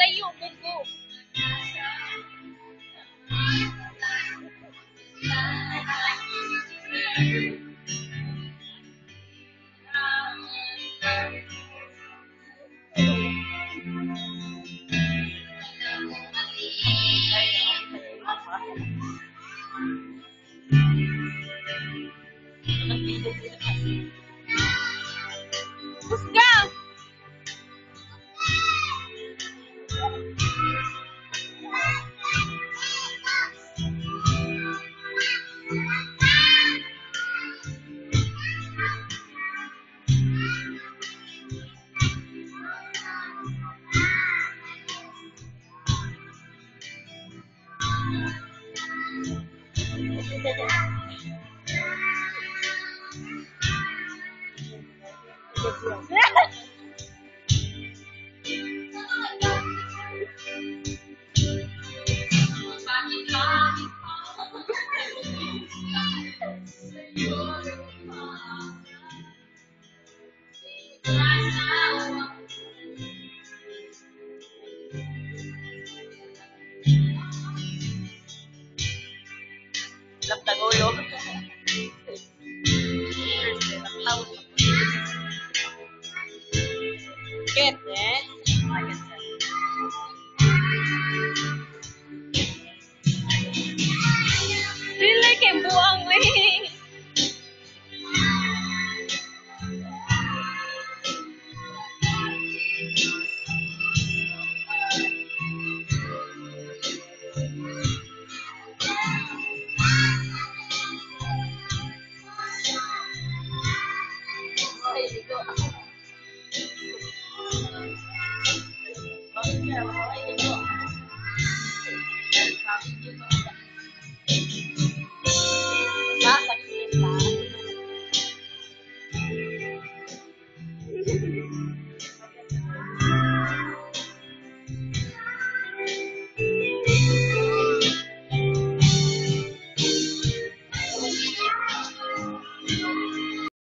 makaro kung kilayo ko ko. Husga! joget ya.